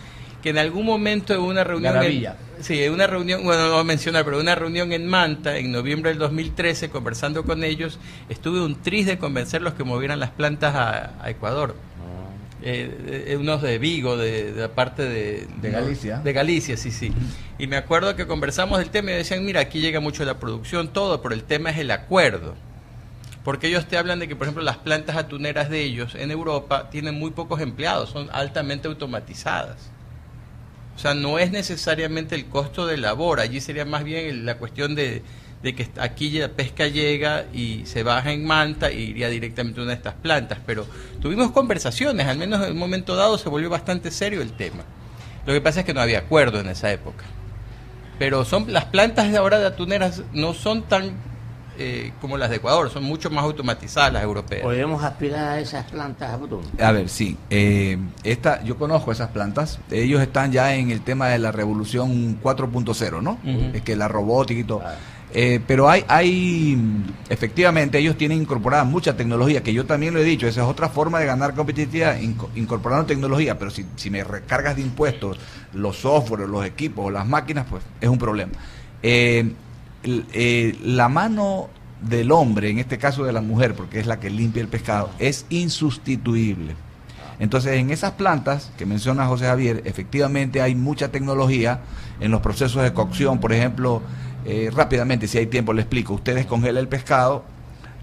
que en algún momento en una reunión... Garavilla. En, sí, una reunión, bueno, no voy a mencionar, pero una reunión en Manta en noviembre del 2013, conversando con ellos, estuve un tris de convencerlos que movieran las plantas a, a Ecuador. Eh, eh, unos de Vigo, de, de la parte de, De Galicia. De Galicia, sí, sí. Y me acuerdo que conversamos del tema y decían, mira, aquí llega mucho la producción, todo, pero el tema es el acuerdo. Porque ellos te hablan de que, por ejemplo, las plantas atuneras de ellos en Europa tienen muy pocos empleados, son altamente automatizadas. O sea, no es necesariamente el costo de labor, allí sería más bien la cuestión de, de que aquí la pesca llega y se baja en manta y iría directamente a una de estas plantas. Pero tuvimos conversaciones, al menos en un momento dado se volvió bastante serio el tema. Lo que pasa es que no había acuerdo en esa época. Pero son las plantas de ahora de atuneras no son tan eh, como las de Ecuador, son mucho más automatizadas las europeas. Podemos aspirar a esas plantas a Bruno. A ver, sí. eh, esta, yo conozco esas plantas. Ellos están ya en el tema de la revolución 4.0, ¿no? Es que la robótica y todo. Claro. Eh, pero hay, hay, efectivamente, ellos tienen incorporada mucha tecnología, que yo también lo he dicho, esa es otra forma de ganar competitividad, inco- incorporando tecnología, pero si, si me recargas de impuestos los software, los equipos o las máquinas, pues es un problema. Eh, eh, la mano del hombre, en este caso de la mujer, porque es la que limpia el pescado, es insustituible. Entonces, en esas plantas que menciona José Javier, efectivamente hay mucha tecnología en los procesos de cocción. Por ejemplo, eh, rápidamente, si hay tiempo, le explico. Usted descongela el pescado,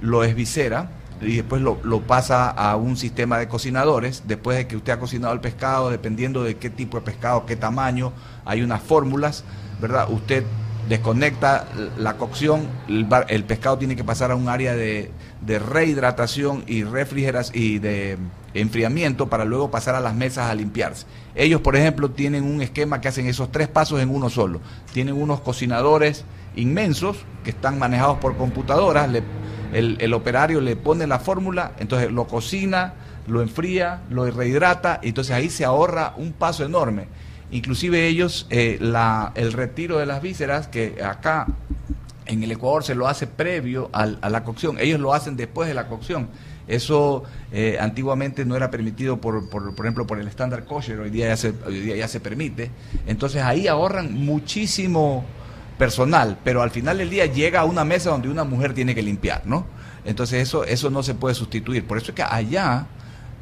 lo esviscera y después lo, lo pasa a un sistema de cocinadores. Después de que usted ha cocinado el pescado, dependiendo de qué tipo de pescado, qué tamaño, hay unas fórmulas, ¿verdad? Usted desconecta la cocción, el, pescado tiene que pasar a un área de, rehidratación y refrigeración y de enfriamiento para luego pasar a las mesas a limpiarse. Ellos, por ejemplo, tienen un esquema que hacen esos tres pasos en uno solo. Tienen unos cocinadores inmensos que están manejados por computadoras. le- el, el operario le pone la fórmula, entonces lo cocina, lo enfría, lo rehidrata, y entonces ahí se ahorra un paso enorme. Inclusive ellos, eh, la, el retiro de las vísceras, que acá en el Ecuador se lo hace previo al- a la cocción, ellos lo hacen después de la cocción. Eso eh, antiguamente no era permitido, por, por, por ejemplo, por el estándar kosher, hoy día, ya se, hoy día ya se permite. Entonces ahí ahorran muchísimo personal, pero al final del día llega a una mesa donde una mujer tiene que limpiar, ¿no? Entonces eso, eso no se puede sustituir. Por eso es que allá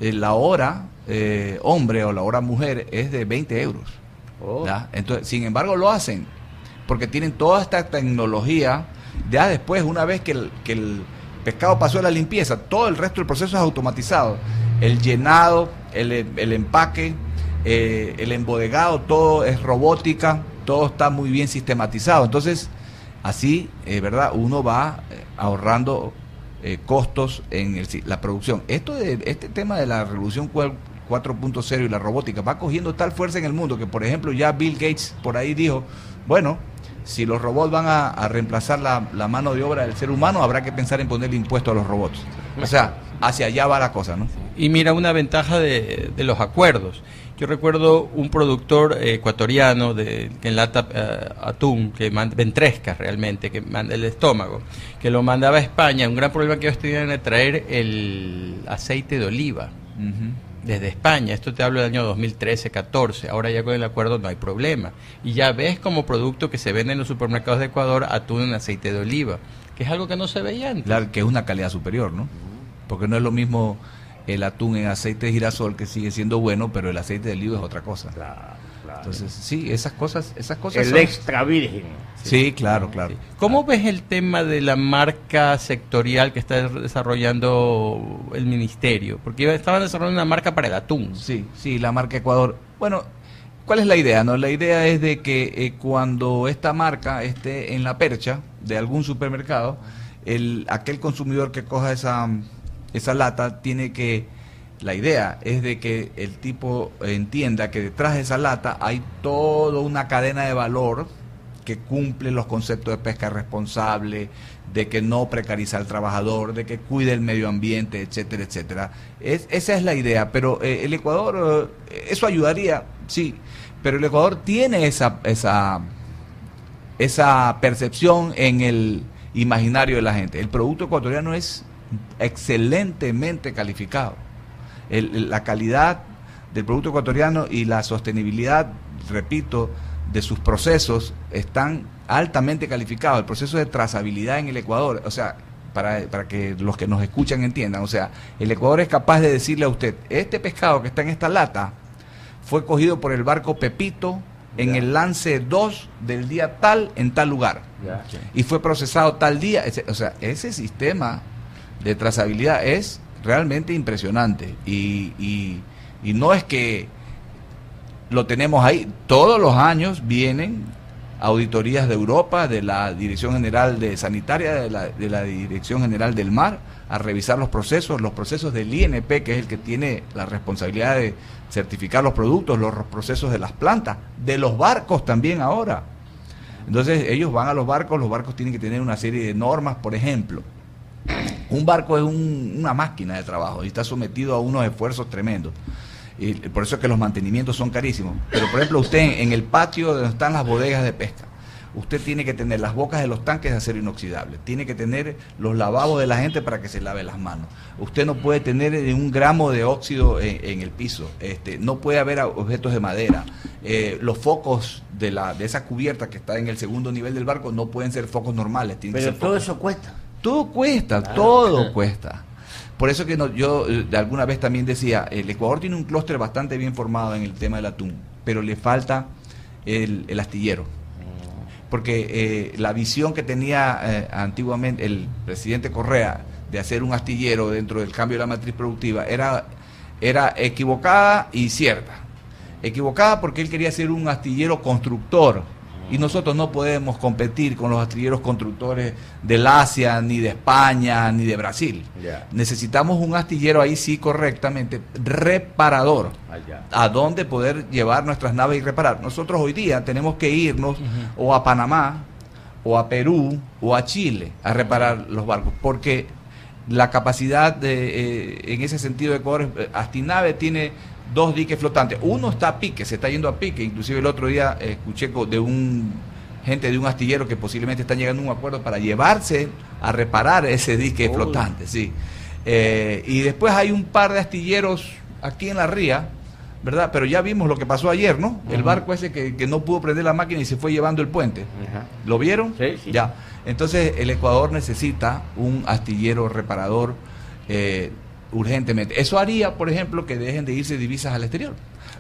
eh, la hora eh, hombre o la hora mujer es de 20 euros. Oh. Entonces, sin embargo, lo hacen porque tienen toda esta tecnología. Ya después, una vez que el, que el pescado pasó la limpieza, todo el resto del proceso es automatizado. El llenado, el, el empaque, eh, el embodegado, todo es robótica, todo está muy bien sistematizado. Entonces, así, eh, ¿verdad? Uno va ahorrando eh, costos en el la producción. Esto de, este tema de la revolución cual- 4.0 y la robótica va cogiendo tal fuerza en el mundo que, por ejemplo, ya Bill Gates por ahí dijo, bueno, si los robots van a, reemplazar la, mano de obra del ser humano, habrá que pensar en ponerle impuesto a los robots. O sea, hacia allá va la cosa, ¿no? Y mira una ventaja de los acuerdos. Yo recuerdo un productor eh, ecuatoriano de, que enlata eh, atún, que manda, ventrescas realmente, que manda el estómago, que lo mandaba a España. Un gran problema que ellos tenían era traer el aceite de oliva desde España. Esto te hablo del año 2013, 14. Ahora ya con el acuerdo no hay problema. Y ya ves como producto que se vende en los supermercados de Ecuador atún en aceite de oliva, que es algo que no se veía antes. Claro, que es una calidad superior, ¿no? Porque no es lo mismo el atún en aceite de girasol, que sigue siendo bueno, pero el aceite de oliva es otra cosa. Claro, claro. Entonces, sí, esas cosas, esas cosas el son- extra virgen. Sí, claro, claro. Sí. ¿Cómo ves el tema de la marca sectorial que está desarrollando el ministerio? Porque estaban desarrollando una marca para el atún. Sí, sí, la marca Ecuador. Bueno, ¿cuál es la idea? No, la idea es de que eh, cuando esta marca esté en la percha de algún supermercado, el aquel consumidor que coja esa esa lata tiene que la idea es de que el tipo entienda que detrás de esa lata hay toda una cadena de valor que cumple los conceptos de pesca responsable, de que no precariza al trabajador, de que cuide el medio ambiente, etcétera, etcétera. Es, esa es la idea, pero eh, el Ecuador, eh, eso ayudaría, sí, pero el Ecuador tiene esa, esa, esa percepción en el imaginario de la gente. El producto ecuatoriano es excelentemente calificado. El- la calidad del producto ecuatoriano y la sostenibilidad repito, de sus procesos están altamente calificados. El proceso de trazabilidad en el Ecuador, o sea, para, para, que los que nos escuchan entiendan, o sea, el Ecuador es capaz de decirle a usted, este pescado que está en esta lata fue cogido por el barco Pepito en el lance 2 del día tal en tal lugar. Y fue procesado tal día. o sea, ese sistema de trazabilidad es realmente impresionante. Y, y, no es que lo tenemos ahí. Todos los años vienen auditorías de Europa, de la Dirección General de Sanitaria, de la, de la Dirección General del Mar, a revisar los procesos, los procesos del INP, que es el que tiene la responsabilidad de certificar los productos, los procesos de las plantas, de los barcos también ahora. Entonces ellos van a los barcos, los barcos tienen que tener una serie de normas, por ejemplo. Un barco es una máquina de trabajo y está sometido a unos esfuerzos tremendos. Y por eso es que los mantenimientos son carísimos. Pero por ejemplo, usted en el patio donde están las bodegas de pesca, usted tiene que tener las bocas de los tanques de acero inoxidable, tiene que tener los lavabos de la gente para que se lave las manos. Usted no puede tener un gramo de óxido en, el piso, este, no puede haber objetos de madera. Eh, los focos de, la, de esa cubierta que está en el segundo nivel del barco no pueden ser focos normales. Pero todo eso cuesta. Todo cuesta, todo <laughs> cuesta. Por eso que yo eh, de alguna vez también decía, el Ecuador tiene un clúster bastante bien formado en el tema del atún, pero le falta el, el astillero porque eh, la visión que tenía eh, antiguamente el presidente Correa de hacer un astillero dentro del cambio de la matriz productiva era, era equivocada y cierta. Equivocada porque él quería ser un astillero constructor, y nosotros no podemos competir con los astilleros constructores del Asia, ni de España, ni de Brasil. Necesitamos un astillero ahí sí correctamente reparador, a donde poder llevar nuestras naves y reparar. Nosotros hoy día tenemos que irnos o a Panamá, o a Perú, o a Chile a reparar los barcos, porque la capacidad de, eh, en ese sentido de Ecuador, eh, Astinave tiene dos diques flotantes. Uno está a pique, se está yendo a pique. Inclusive el otro día eh, escuché de un gente de un astillero que posiblemente están llegando a un acuerdo para llevarse a reparar ese dique flotante, sí. Eh, y después hay un par de astilleros aquí en la ría, ¿verdad? Pero ya vimos lo que pasó ayer, ¿no? El barco ese que, no pudo prender la máquina y se fue llevando el puente. ¿Lo vieron? Sí, sí. Ya. Entonces el Ecuador necesita un astillero reparador. Eh, urgentemente. Eso haría, por ejemplo, que dejen de irse divisas al exterior.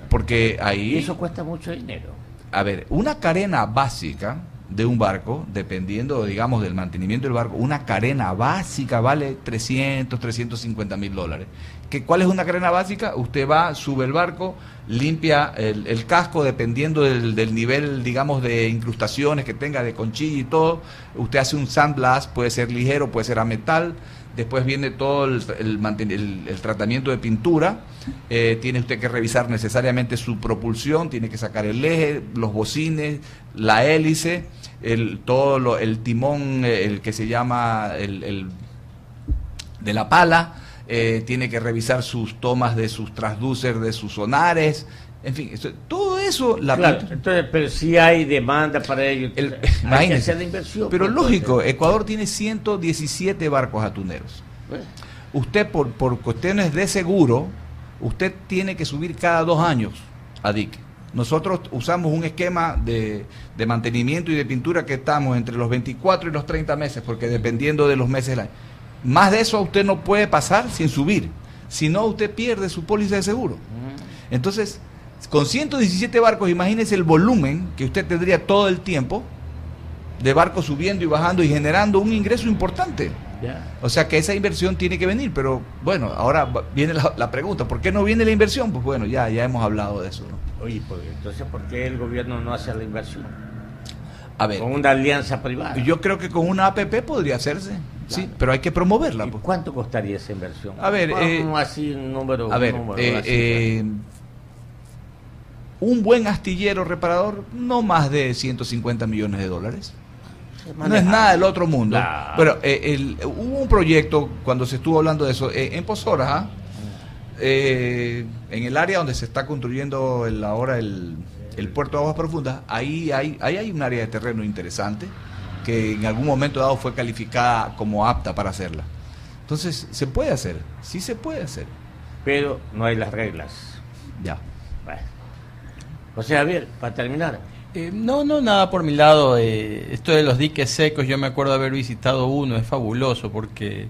Porque ahí... eso cuesta mucho dinero. A ver, una carena básica de un barco, dependiendo, digamos, del mantenimiento del barco, una carena básica vale 300, 350 mil dólares. ¿Que, ¿Cuál es una carena básica? Usted va, sube el barco, limpia el, casco, dependiendo del, del, nivel, digamos, de incrustaciones que tenga, de conchilla y todo. Usted hace un sandblast, puede ser ligero, puede ser a metal después viene todo el, el, tratamiento de pintura, eh, tiene usted que revisar necesariamente su propulsión, tiene que sacar el eje, los bocines, la hélice, el, todo el timón, eh, el que se llama el, de la pala, eh, tiene que revisar sus tomas de sus transducers, de sus sonares, en fin, todo eso... La claro, entonces, pero si hay demanda para ello, el, hay que <laughs> hacer la inversión. Pero lógico, Ecuador tiene 117 barcos atuneros. Usted, por, por cuestiones de seguro, usted tiene que subir cada dos años a dique. Nosotros usamos un esquema de, de, mantenimiento y de pintura que estamos entre los 24 y los 30 meses, porque dependiendo de los meses del año. Más de eso usted no puede pasar sin subir, si no usted pierde su póliza de seguro. Mm. Entonces, con 117 barcos, imagínese el volumen que usted tendría todo el tiempo de barcos subiendo y bajando y generando un ingreso importante. O sea que esa inversión tiene que venir, pero bueno, ahora viene la, pregunta, ¿por qué no viene la inversión? Pues bueno, ya, ya hemos hablado de eso. Oye, pues, entonces, ¿por qué el gobierno no hace la inversión? A ver, con una alianza privada. Yo creo que con una APP podría hacerse, sí, pero hay que promoverla. Pues. ¿Cuánto costaría esa inversión? A ver, eh, así un número. A ver, eh, eh, un buen astillero reparador, no más de 150 millones de dólares. No es nada del otro mundo. Pero eh, hubo un proyecto, cuando se estuvo hablando de eso, eh, en Posora, ¿ah? eh, en el área donde se está construyendo el, ahora el, puerto de aguas profundas, ahí hay, ahí hay un área de terreno interesante que en algún momento dado fue calificada como apta para hacerla. Entonces, se puede hacer, sí se puede hacer. Pero no hay las reglas. Ya. José Javier, para terminar. Eh, no, no, nada por mi lado. eh, esto de los diques secos, yo me acuerdo haber visitado uno, es fabuloso porque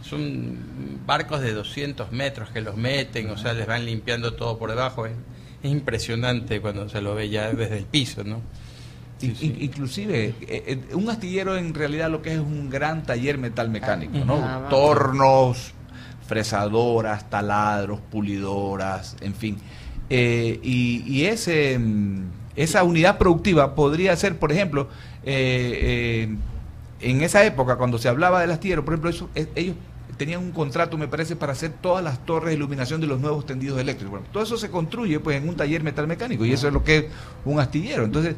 son barcos de 200 metros que los meten, o sea, les van limpiando todo por debajo. Es, es impresionante cuando se lo ve ya desde el piso, ¿no? Sí, sí. Inclusive, eh, eh, un astillero en realidad lo que es un gran taller metal mecánico, ¿no? Ah. Tornos, fresadoras, taladros, pulidoras, en fin. Eh, y y ese, mm, esa unidad productiva podría ser, por ejemplo, eh, eh, en esa época, cuando se hablaba del astillero, por ejemplo, eso, ellos tenían un contrato, me parece, para hacer todas las torres de iluminación de los nuevos tendidos eléctricos. Bueno, todo eso se construye pues en un taller metal mecánico y eso es lo que es un astillero. Entonces,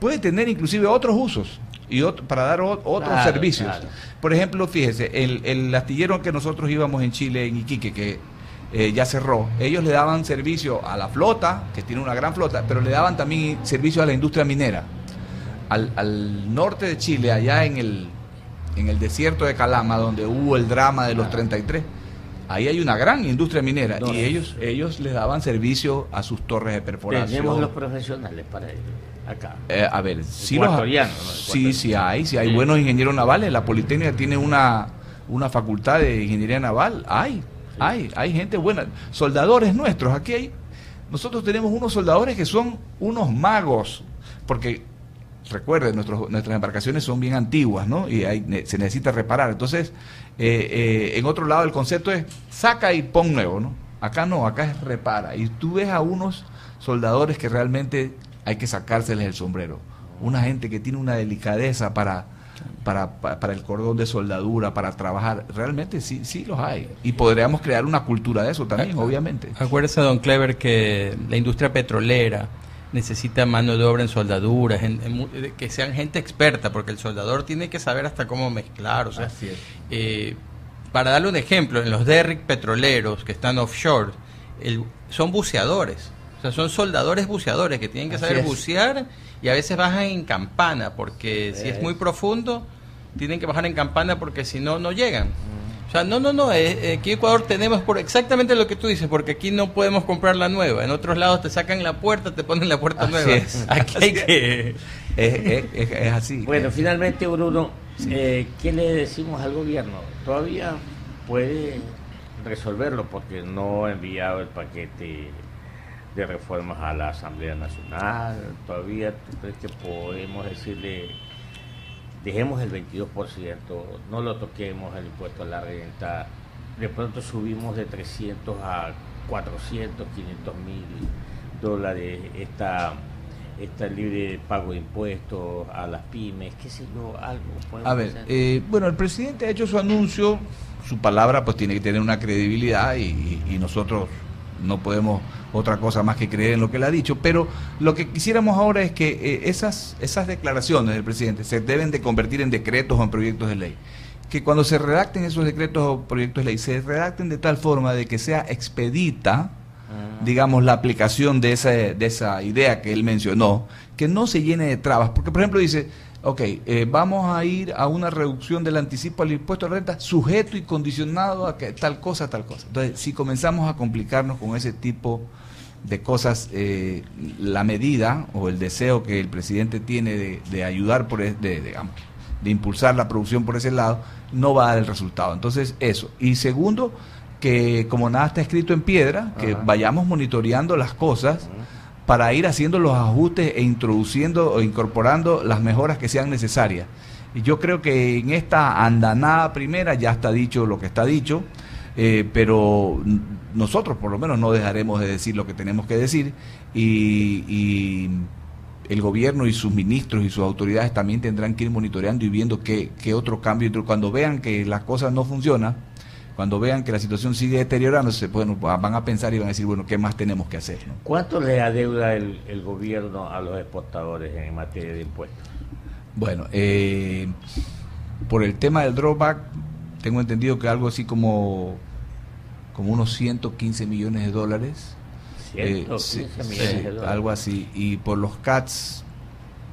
puede tener inclusive otros usos y ot- para dar o- otros Claro, servicios. claro. Por ejemplo, fíjese, el, el astillero que nosotros íbamos en Chile, en Iquique, que eh, ya cerró, ellos le daban servicio a la flota, que tiene una gran flota, pero le daban también servicio a la industria minera. Al, al norte de Chile, allá en el, en el desierto de Calama, donde hubo el drama de los 33, ahí hay una gran industria minera No, y ellos, ellos les daban servicio a sus torres de perforación. Tenemos los profesionales para ello, acá. Eh, a ver, sí, los, sí, hay, sí hay Sí. buenos ingenieros navales. La Politécnica tiene una, una facultad de ingeniería naval. Hay, hay, hay gente buena. Soldadores nuestros, aquí hay. Nosotros tenemos unos soldadores que son unos magos, porque recuerden, nuestros, nuestras embarcaciones son bien antiguas, ¿no? Y hay- se necesita reparar. Entonces, eh, eh, en otro lado el concepto es saca y pon nuevo, ¿no? Acá no, acá es repara. Y tú ves a unos soldadores que realmente hay que sacárseles el sombrero. Una gente que tiene una delicadeza para, para, pa- para el cordón de soldadura, para trabajar. Realmente sí, sí los hay. Y podríamos crear una cultura de eso también, obviamente. Acuérdese, don Clever, que la industria petrolera necesita mano de obra en soldaduras, en- en que sean gente experta, porque el soldador tiene que saber hasta cómo mezclar. O sea, Así es. eh, para darle un ejemplo, en los derrick petroleros que están offshore, el- son buceadores. O sea, son soldadores buceadores que tienen que Así saber es. bucear y a veces bajan en campana, porque si es muy profundo, tienen que bajar en campana porque si no, no llegan. O sea, no, no, no, eh, eh, aquí en Ecuador tenemos por exactamente lo que tú dices, porque aquí no podemos comprar la nueva. En otros lados te sacan la puerta, te ponen la puerta Así nueva. es. <laughs> Aquí hay que... <laughs> Es, es- es- es así. Bueno, finalmente, Bruno, eh, ¿qué le decimos al gobierno? Todavía puede resolverlo porque no ha enviado el paquete de reformas a la Asamblea Nacional. Todavía, ¿tú crees que podemos decirle, dejemos el 22%, no lo toquemos el impuesto a la renta? De pronto subimos de 300 a 400, 500 mil dólares esta, esta libre pago de impuestos a las pymes, qué sé yo, algo. A ver, eh, bueno, el presidente ha hecho su anuncio, su palabra pues tiene que tener una credibilidad y, y- y nosotros no podemos otra cosa más que creer en lo que él ha dicho, pero lo que quisiéramos ahora es que eh, esas, esas declaraciones del presidente se deben de convertir en decretos o en proyectos de ley. Que cuando se redacten esos decretos o proyectos de ley, se redacten de tal forma de que sea expedita, Ah. digamos, la aplicación de esa, de esa idea que él mencionó, que no se llene de trabas. Porque, por ejemplo, dice, ok, eh, vamos a ir a una reducción del anticipo al impuesto a la renta sujeto y condicionado a que tal cosa, tal cosa. Entonces, si comenzamos a complicarnos con ese tipo de cosas, eh, la medida o el deseo que el presidente tiene de, de ayudar por, de, digamos, de impulsar la producción por ese lado, no va a dar el resultado. Entonces, eso. Y segundo, que como nada está escrito en piedra, que Ajá. vayamos monitoreando las cosas para ir haciendo los ajustes e introduciendo o incorporando las mejoras que sean necesarias. Y yo creo que en esta andanada primera ya está dicho lo que está dicho, eh, pero nosotros por lo menos no dejaremos de decir lo que tenemos que decir y, y el gobierno y sus ministros y sus autoridades también tendrán que ir monitoreando y viendo qué, qué otro cambio. Cuando vean que las cosas no funcionan, cuando vean que la situación sigue deteriorándose, bueno, van a pensar y van a decir, bueno, ¿qué más tenemos que hacer? no? ¿Cuánto le adeuda el, el gobierno a los exportadores en materia de impuestos? Bueno, eh, por el tema del drawback, tengo entendido que algo así como, como unos 115 millones de dólares. Eh, 115 sí, millones sí, de dólares. algo así. Y por los CATS,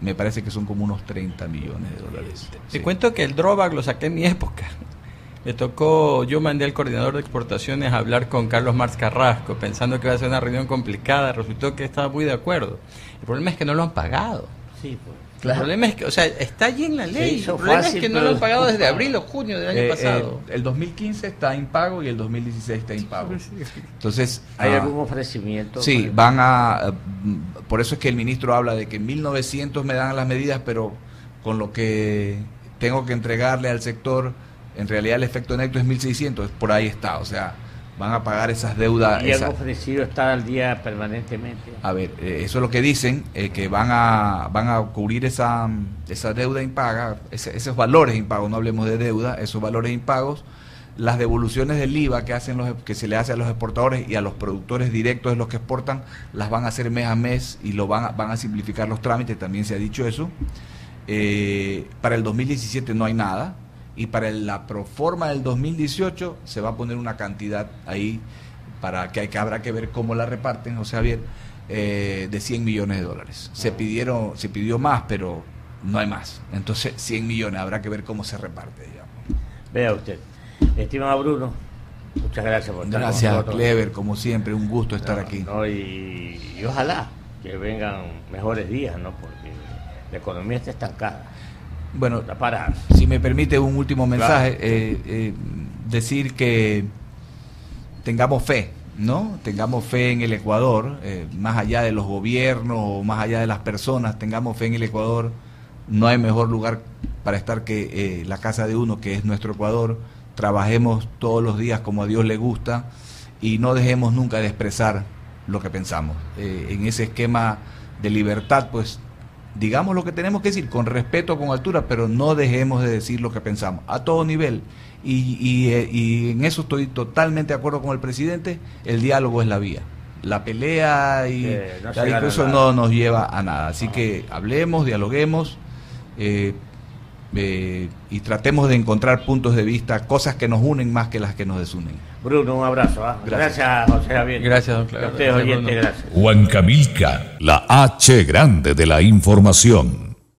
me parece que son como unos 30 millones de dólares. Te Sí. cuento que el drawback lo saqué en mi época. Me tocó, yo mandé al coordinador de exportaciones a hablar con Carlos Marx Carrasco, pensando que iba a ser una reunión complicada, resultó que estaba muy de acuerdo. El problema es que no lo han pagado. Sí, pues. El problema es que, o sea, está allí en la ley. El problema fácil, es que no lo han pagado desde abril o junio del año Eh, pasado. eh, el 2015 está impago y el 2016 está impago. Entonces, ¿Hay ah, algún ofrecimiento? Sí, van a... eh, mm, Por eso es que el ministro habla de que en 1900 me dan las medidas, pero con lo que tengo que entregarle al sector, en realidad el efecto neto es 1600, por ahí está. O sea, van a pagar esas deudas. Y esa- ofrecido estar al día permanentemente. a ver, eh, eso es lo que dicen, eh, que van a, van a cubrir esa, esa deuda impaga, ese- esos valores impagos, no hablemos de deuda, esos valores impagos, las devoluciones del IVA que, hacen los, que se le hace a los exportadores y a los productores directos de los que exportan, las van a hacer mes a mes y lo van a, van a simplificar los trámites, también se ha dicho eso. Eh, para el 2017 no hay nada y para la proforma del 2018 se va a poner una cantidad ahí para que, hay que habrá que ver cómo la reparten, José Javier, eh, de 100 millones de dólares. Se pidieron, se pidió más, pero no hay más. Entonces, 100 millones, habrá que ver cómo se reparte, digamos. Vea usted. Estimado Bruno, muchas gracias por estar con Gracias, nosotros. Clever, como siempre, un gusto estar No, aquí. no, y, y ojalá que vengan mejores días, ¿no? Porque la economía está estancada, Bueno, parada. si me permite un último mensaje, Claro. eh, eh, decir que tengamos fe, ¿no? Tengamos fe en el Ecuador, eh, más allá de los gobiernos o más allá de las personas, tengamos fe en el Ecuador. No hay mejor lugar para estar que la casa de uno, que es nuestro Ecuador. Trabajemos todos los días como a Dios le gusta y no dejemos nunca de expresar lo que pensamos. En ese esquema de libertad, pues digamos lo que tenemos que decir, con respeto, con altura, pero no dejemos de decir lo que pensamos, a todo nivel. Y, y, eh, y en eso estoy totalmente de acuerdo con el presidente, el diálogo es la vía. La pelea y Eh, no la discusión no nos lleva a nada. Así que hablemos, dialoguemos eh, eh, y tratemos de encontrar puntos de vista, cosas que nos unen más que las que nos desunen. Bruno, un abrazo. ¿ah? Gracias. Gracias. José Javier. Gracias, don Clever. a oyentes, Bruno. gracias. Huancavilca, la H grande de la información.